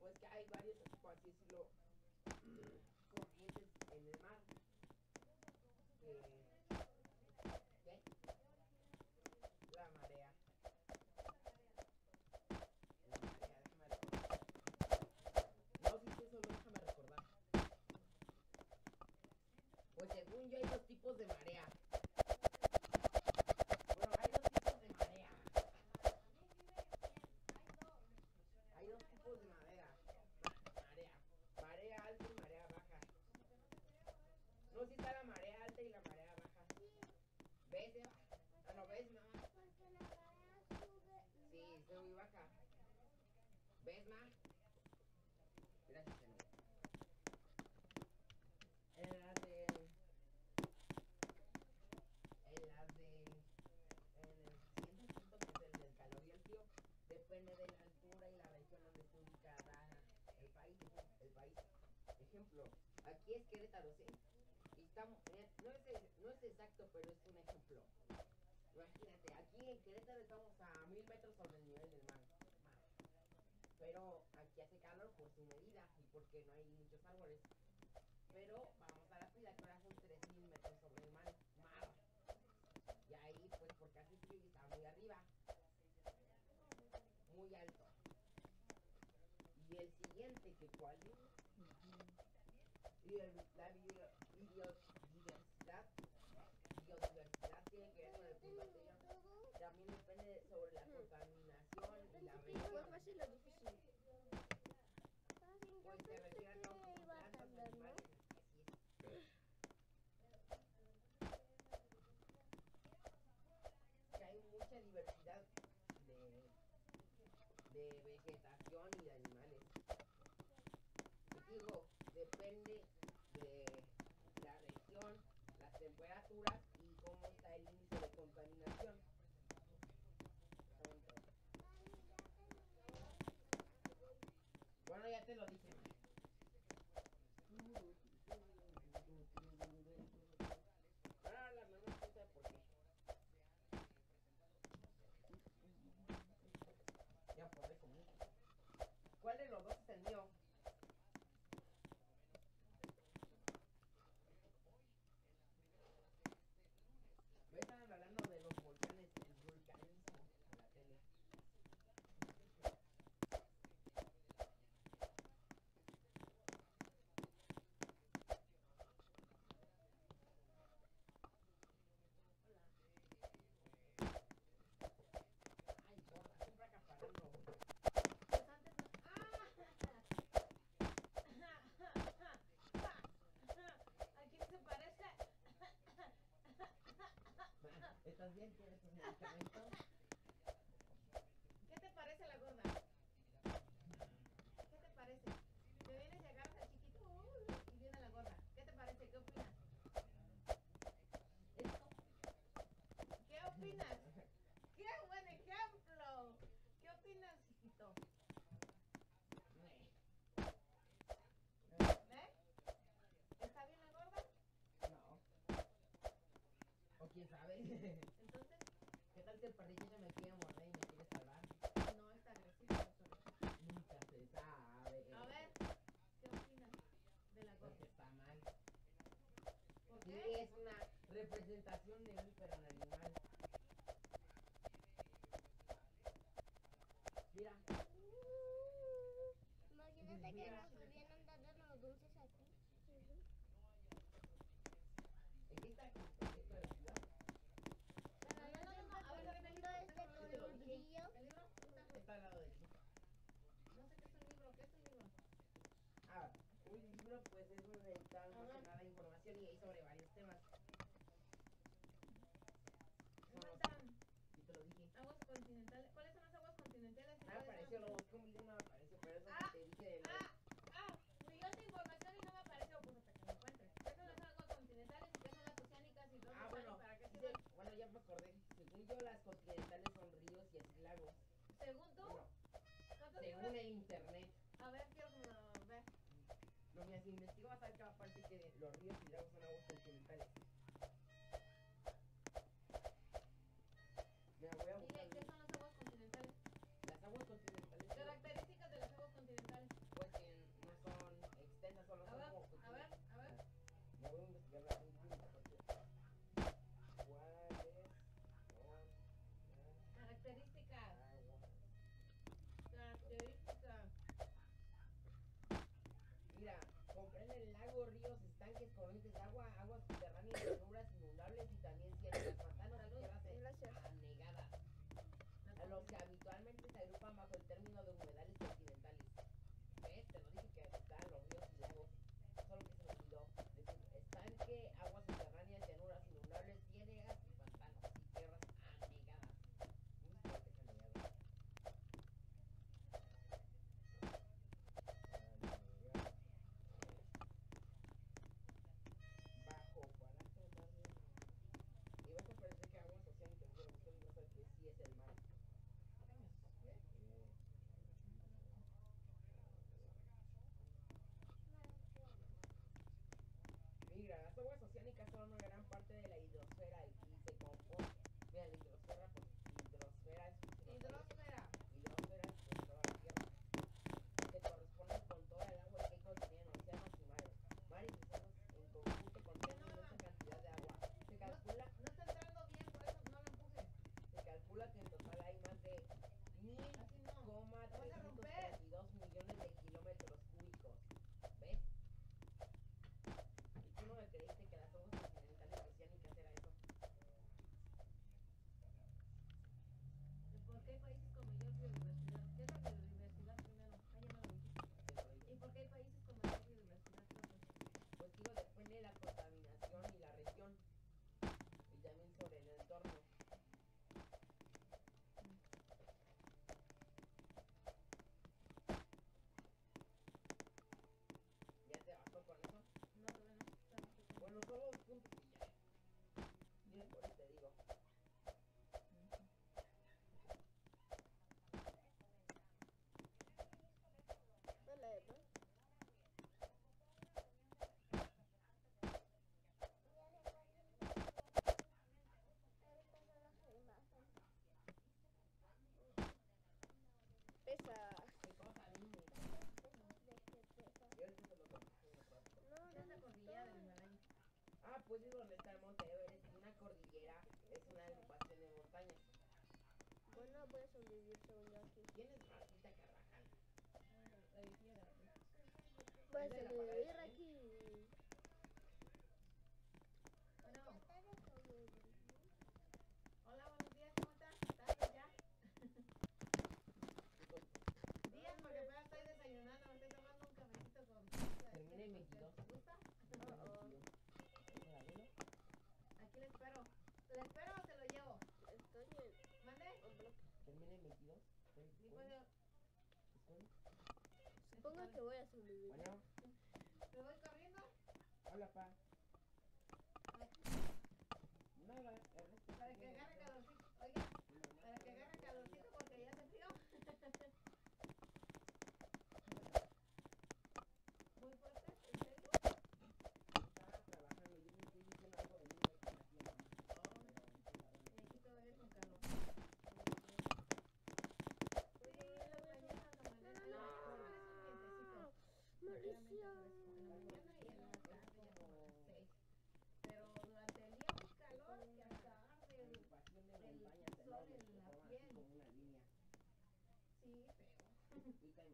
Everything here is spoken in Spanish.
pues que hay varios, por así decirlo, corrientes en el mar. Eh, ¿Qué? La marea. La marea, déjame recordar. No, si es eso, no, déjame recordar. Pues según yo hay dos tipos de marea. Bueno, hay dos tipos de marea. Hay dos tipos de madera. Ma- Marea. Marea alta y marea baja. No, si está la marea alta y la marea baja. ¿Ves, Eva? Ah, no, ¿ves, mamá? Porque la marea sube y Sí, sube y baja. Gracias, Emi. En las de... En las de... En el que es el del calor y el frío, depende de la altura y la región donde esté ubicada el país. El país. Ejemplo, aquí es Querétaro, ¿sí? Estamos... No es, no es exacto, pero es un ejemplo. Imagínate, aquí en Querétaro estamos a mil metros sobre el nivel del mar. Pero aquí hace calor por su medida y porque no hay muchos árboles. Pero vamos a la fila que ahora son 3000 metros sobre el mar. mar. Y ahí, pues, porque y está muy arriba. Muy alto. Y el siguiente, que cuál es? Y el- la bio- biodiversidad. Biodiversidad tiene que ver con el todo. También depende sobre la contaminación y la Pensé que iba región. fácil o difícil. Fácil, yo Pues se pensé refiere a que todos los iba a plantas, tardar, ¿no? animales, especies. Que hay mucha diversidad de, vegetación y de animales. Digo, depende de la región, las temperaturas y cómo está el índice de contaminación. Bueno, ya te lo dije. Ahora la mamá no sabe por qué. Ya podré comer. ¿Cuál de los dos es el mío? Me están hablando de los volcanes, el vulcanismo en la tele. Ay, gorda, siempre acaparando. Pues antes no. ¡Ah! ¿A quién se parece? ¿Qué te parece la gorda? ¿Qué te parece? Te vienes y agarras al chiquito uy, y viene la gorda. ¿Qué te parece? ¿Qué opinas? ¿Qué opinas? ¡Qué buen ejemplo! ¿Qué opinas, hijito? Eh. ¿Está bien la gorda? No. ¿O quién sabe? Entonces, ¿Qué tal si el me quiere morder y me quiere salvar? no está agresivo. solo. Nunca se sabe. A ver, ¿qué opinas de la Porque gorda? está mal. Es una representación de un pero en animal. Mira, Imagínate que nos hubieran dado los dulces aquí. aquí está el proyecto de la ciudad. Pero yo no tengo- a ver, dame el libro, Este dame el libro. colibrillo. ¿El libro? Está. Está al lado de aquí. No sé qué es un libro, ¿qué es un libro? Ah, un libro pues es donde está Ajá. Información y sobre varios temas. ¿Dónde Son- están? Y te lo dije. Aguas continentales. ¿Cuáles son las aguas continentales? Ah, apareció, lo busqué un video, no me apareció, pero eso Ah, te dije de. Ah, ah, pidió esa información y no me apareció, pues hasta que me encuentre. ¿Qué son las aguas continentales y qué son las oceánicas y dónde Ah, bueno, para qué sirven? bueno, ya me acordé. Según yo, las continentales son ríos y lagos. Según tú, Bueno, ¿cuántos según el internet. A ver, quiero que me lo veas. Lo que se investigó vas a ver que aparte que los ríos y lagos son aguas continentales. aunque habitualmente se agrupan bajo el término de humedad. puede sobrevivir según yo aquí. Carvajal? La de a sobrevivir Supongo que voy a sobrevivir. Bueno. ¿Me voy corriendo? Hola, pa. we can